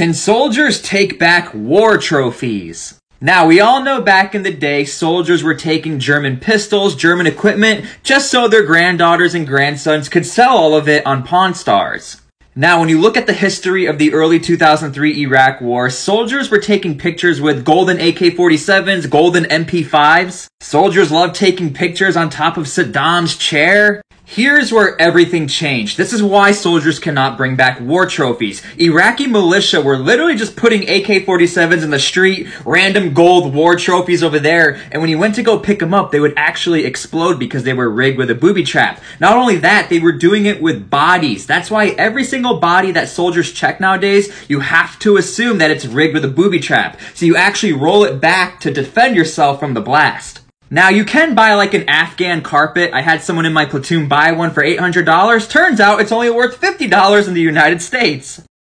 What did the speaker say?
Can soldiers take back war trophies? Now, we all know back in the day, soldiers were taking German pistols, German equipment, just so their granddaughters and grandsons could sell all of it on Pawn Stars. Now, when you look at the history of the early 2003 Iraq War, soldiers were taking pictures with golden AK-47s, golden MP5s. Soldiers loved taking pictures on top of Saddam's chair. Here's where everything changed. This is why soldiers cannot bring back war trophies. Iraqi militia were literally just putting AK-47s in the street, random gold war trophies over there, and when you went to go pick them up, they would actually explode because they were rigged with a booby trap. Not only that, they were doing it with bodies. That's why every single body that soldiers check nowadays, you have to assume that it's rigged with a booby trap. So you actually roll it back to defend yourself from the blast. Now you can buy like an Afghan carpet. I had someone in my platoon buy one for $800. Turns out it's only worth $50 in the United States.